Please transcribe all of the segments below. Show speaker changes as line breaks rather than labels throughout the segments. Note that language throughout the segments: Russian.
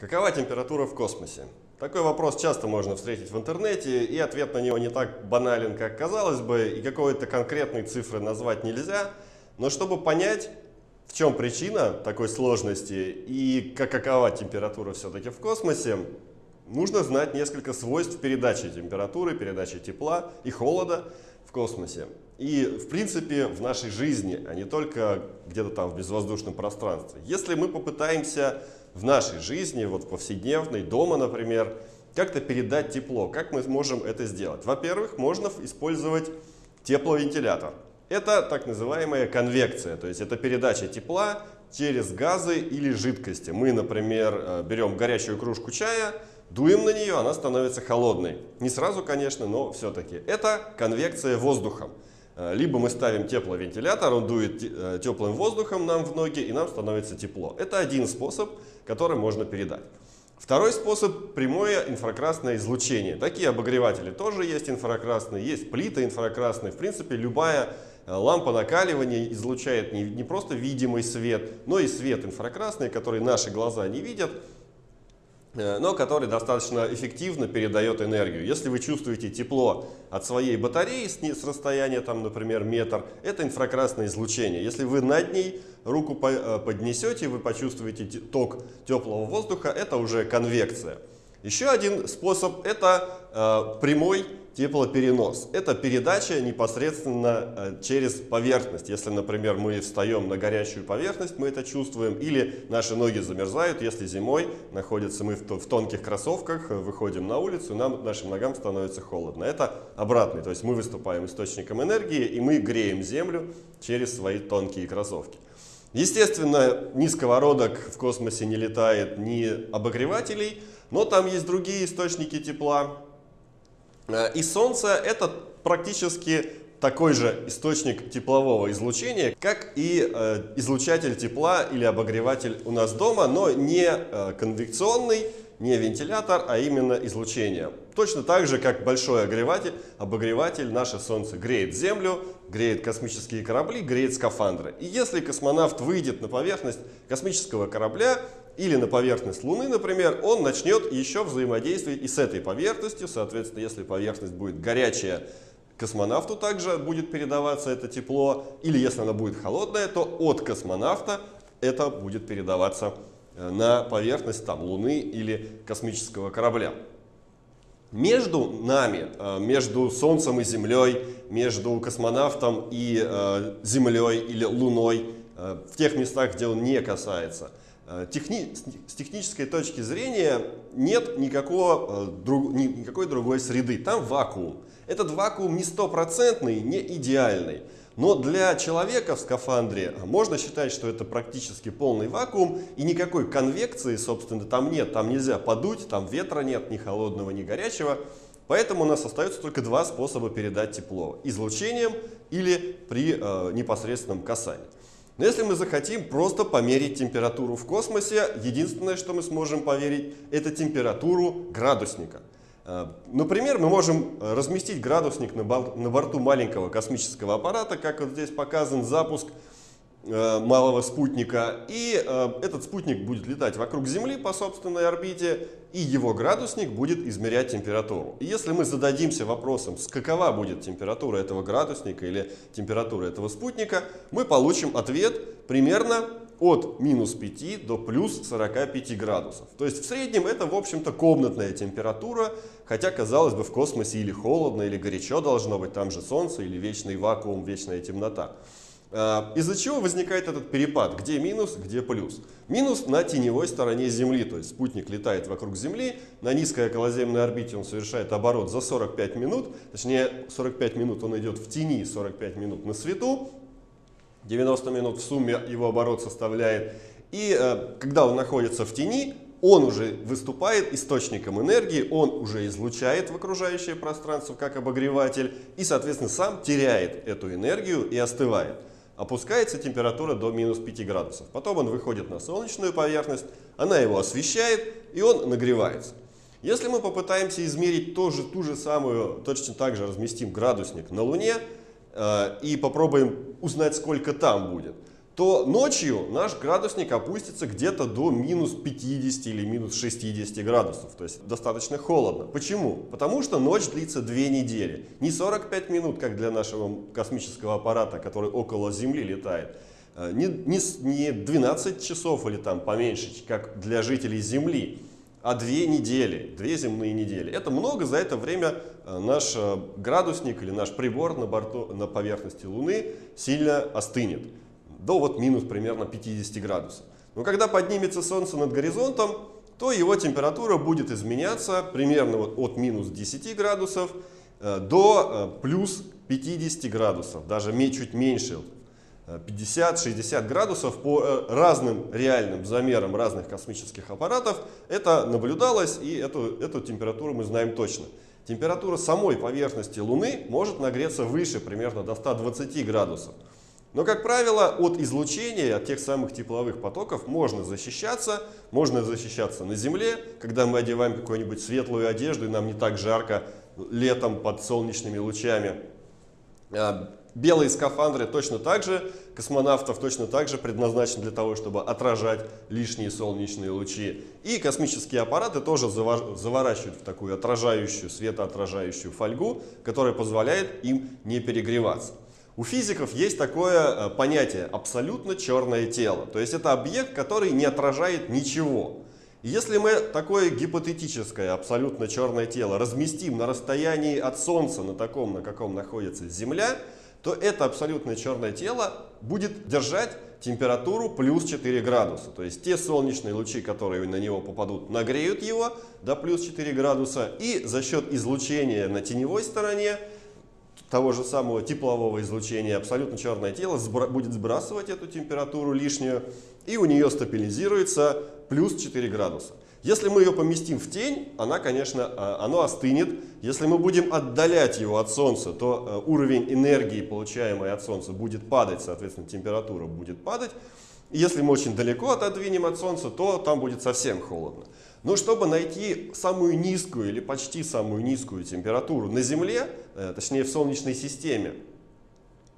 Какова температура в космосе? Такой вопрос часто можно встретить в интернете, и ответ на него не так банален, как казалось бы, и какой-то конкретной цифры назвать нельзя. Но чтобы понять, в чем причина такой сложности и как, какова температура все-таки в космосе, нужно знать несколько свойств передачи температуры, передачи тепла и холода в космосе. И, в принципе, в нашей жизни, а не только где-то там в безвоздушном пространстве. Если мы попытаемся в нашей жизни, вот повседневной, дома, например, как-то передать тепло. Как мы можем это сделать? Во-первых, можно использовать тепловентилятор. Это так называемая конвекция, то есть это передача тепла через газы или жидкости. Мы, например, э, берем горячую кружку чая, дуем на нее, она становится холодной. Не сразу, конечно, но все-таки. Это конвекция воздухом. Э, либо мы ставим тепловентилятор, он дует э, теплым воздухом нам в ноги, и нам становится тепло. Это один способ, который можно передать. Второй способ – прямое инфракрасное излучение. Такие обогреватели тоже есть инфракрасные, есть плиты инфракрасные. В принципе, любая э, лампа накаливания излучает не, просто видимый свет, но и свет инфракрасный, который наши глаза не видят, но который достаточно эффективно передает энергию. Если вы чувствуете тепло от своей батареи с расстояния, там, например, метр, это инфракрасное излучение. Если вы над ней руку э, поднесете, вы почувствуете ток теплого воздуха, это уже конвекция. Еще один способ – это э, прямой теплоперенос. Это передача непосредственно э, через поверхность. Если, например, мы встаем на горячую поверхность, мы это чувствуем, или наши ноги замерзают, если зимой находятся мы в тонких кроссовках, э, выходим на улицу, нам, нашим ногам становится холодно. Это обратный, то есть мы выступаем источником энергии, и мы греем землю через свои тонкие кроссовки. Естественно, ни сковородок в космосе не летает, ни обогревателей, но там есть другие источники тепла, и Солнце это практически такой же источник теплового излучения, как и э, излучатель тепла или обогреватель у нас дома, но не э, конвекционный, не вентилятор, а именно излучение. Точно так же, как большой обогреватель, обогреватель наше Солнце греет Землю, греет космические корабли, греет скафандры. И если космонавт выйдет на поверхность космического корабля, или на поверхность Луны, например, он начнет еще взаимодействовать и с этой поверхностью. Соответственно, если поверхность будет горячая, космонавту также будет передаваться это тепло. Или если она будет холодная, то от космонавта это будет передаваться э, на поверхность там, Луны или космического корабля. Между нами, э, между Солнцем и Землей, между космонавтом и э, Землей или Луной, в тех местах, где он не касается – Э, техни... С технической точки зрения нет никакого, э, друг... никакой другой среды. Там вакуум. Этот вакуум не стопроцентный, не идеальный. Но для человека в скафандре можно считать, что это практически полный вакуум, и никакой конвекции, собственно, там нет. Там нельзя подуть, там ветра нет, ни холодного, ни горячего. Поэтому у нас остается только два способа передать тепло. Излучением или при э, непосредственном касании. Но если мы захотим просто померить температуру в космосе, единственное, что мы сможем поверить, это температуру градусника. Э, например, мы можем разместить градусник на борту маленького космического аппарата, как вот здесь показан запуск Э, малого спутника. И э, этот спутник будет летать вокруг Земли по собственной орбите, и его градусник будет измерять температуру. И если мы зададимся вопросом, какова будет температура этого градусника или температура этого спутника, мы получим ответ примерно от минус 5 до плюс 45 градусов. То есть в среднем это, в общем-то, комнатная температура, хотя, казалось бы, в космосе или холодно, или горячо должно быть, там же солнце, или вечный вакуум, вечная темнота. А, из-за чего возникает этот перепад? Где минус, где плюс? Минус на теневой стороне Земли, то есть спутник летает вокруг Земли, на низкой околоземной орбите он совершает оборот за 45 минут, точнее 45 минут он идет в тени, 45 минут на свету, 90 минут в сумме его оборот составляет. И э, когда он находится в тени, он уже выступает источником энергии, он уже излучает в окружающее пространство как обогреватель и, соответственно, сам теряет эту энергию и остывает опускается температура до минус 5 градусов. Потом он выходит на солнечную поверхность, она его освещает и он нагревается. Если мы попытаемся измерить тоже, ту же самую, точно так же разместим градусник на Луне э, и попробуем узнать, сколько там будет, то ночью наш градусник опустится где-то до минус 50 или минус 60 градусов. То есть достаточно холодно. Почему? Потому что ночь длится две недели. Не 45 минут, как для нашего космического аппарата, который около Земли летает. Э, не, не, не 12 часов или там поменьше, как для жителей Земли, а две недели, две земные недели. Это много, за это время э, наш э, градусник или наш прибор на, борту, на поверхности Луны сильно остынет до вот минус примерно 50 градусов. Но когда поднимется Солнце над горизонтом, то его температура будет изменяться примерно вот от минус 10 градусов э, до э, плюс 50 градусов, даже чуть меньше, 50-60 э, градусов по разным реальным замерам разных космических аппаратов. Это наблюдалось, и эту, эту температуру мы знаем точно. Температура самой поверхности Луны может нагреться выше, примерно до 120 градусов. Но, как правило, от излучения, от тех самых тепловых потоков можно защищаться. Можно защищаться на Земле, когда мы одеваем какую-нибудь светлую одежду, и нам не так жарко летом под солнечными лучами. А, белые скафандры точно так же, космонавтов точно так же предназначены для того, чтобы отражать лишние солнечные лучи. И космические аппараты тоже заворачивают в такую отражающую, светоотражающую фольгу, которая позволяет им не перегреваться. У физиков есть такое э, понятие абсолютно черное тело. То есть это объект, который не отражает ничего. И если мы такое гипотетическое абсолютно черное тело разместим на расстоянии от Солнца, на таком, на каком находится Земля, то это абсолютно черное тело будет держать температуру плюс 4 градуса. То есть те солнечные лучи, которые на него попадут, нагреют его до плюс 4 градуса. И за счет излучения на теневой стороне того же самого теплового излучения абсолютно черное тело будет сбрасывать эту температуру лишнюю, и у нее стабилизируется плюс 4 градуса. Если мы ее поместим в тень, она, конечно, а, оно остынет. Если мы будем отдалять его от Солнца, то э, уровень энергии, получаемой от Солнца, будет падать, соответственно, температура будет падать. Если мы очень далеко отодвинем от Солнца, то там будет совсем холодно. Но чтобы найти самую низкую или почти самую низкую температуру на Земле, точнее в Солнечной системе,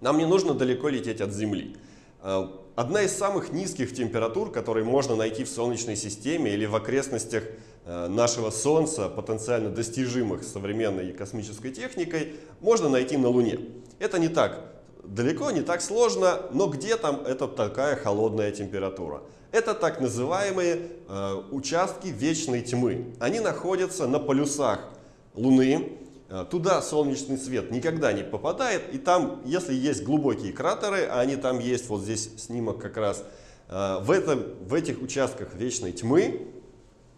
нам не нужно далеко лететь от Земли. Э, одна из самых низких температур, которые можно найти в Солнечной системе или в окрестностях э, нашего Солнца, потенциально достижимых современной космической техникой, можно найти на Луне. Это не так далеко, не так сложно, но где там это такая холодная температура? Это так называемые э, участки вечной тьмы. Они находятся на полюсах Луны. Э, туда солнечный свет никогда не попадает. И там, если есть глубокие кратеры, а они там есть, вот здесь снимок как раз, э, в, этом, в этих участках вечной тьмы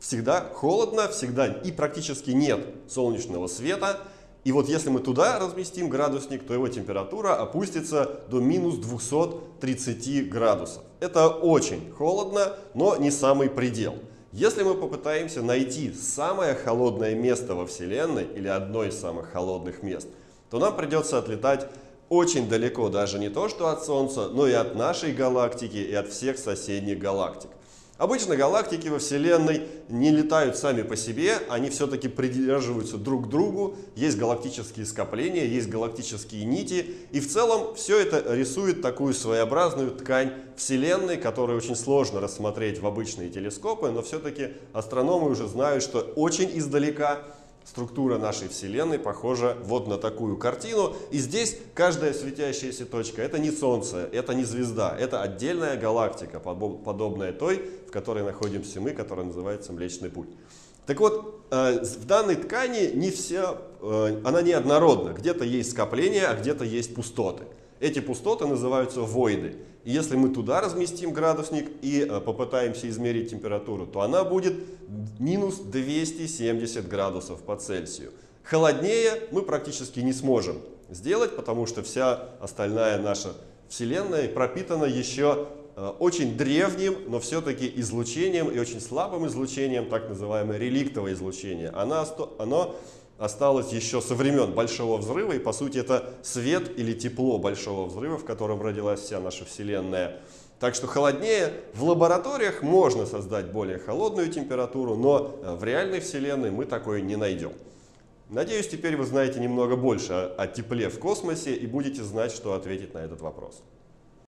всегда холодно, всегда и практически нет солнечного света. И вот если мы туда разместим градусник, то его температура опустится до минус 230 градусов. Это очень холодно, но не самый предел. Если мы попытаемся найти самое холодное место во Вселенной, или одно из самых холодных мест, то нам придется отлетать очень далеко, даже не то что от Солнца, но и от нашей галактики, и от всех соседних галактик. Обычно галактики во Вселенной не летают сами по себе, они все-таки придерживаются друг к другу, есть галактические скопления, есть галактические нити, и в целом все это рисует такую своеобразную ткань Вселенной, которую очень сложно рассмотреть в обычные телескопы, но все-таки астрономы уже знают, что очень издалека структура нашей Вселенной похожа вот на такую картину. И здесь каждая светящаяся точка – это не Солнце, это не звезда, это отдельная галактика, подобная той, в которой находимся мы, которая называется Млечный Путь. Так вот, э, в данной ткани не вся, э, она не однородна. Где-то есть скопления, а где-то есть пустоты. Эти пустоты называются войды. И если мы туда разместим градусник и э, попытаемся измерить температуру, то она будет минус 270 градусов по Цельсию. Холоднее мы практически не сможем сделать, потому что вся остальная наша Вселенная пропитана еще э, очень древним, но все-таки излучением и очень слабым излучением, так называемое реликтовое излучение. Оно, оно осталось еще со времен Большого Взрыва, и по сути это свет или тепло Большого Взрыва, в котором родилась вся наша Вселенная. Так что холоднее в лабораториях можно создать более холодную температуру, но э, в реальной Вселенной мы такое не найдем. Надеюсь, теперь вы знаете немного больше о тепле в космосе и будете знать, что ответить на этот вопрос.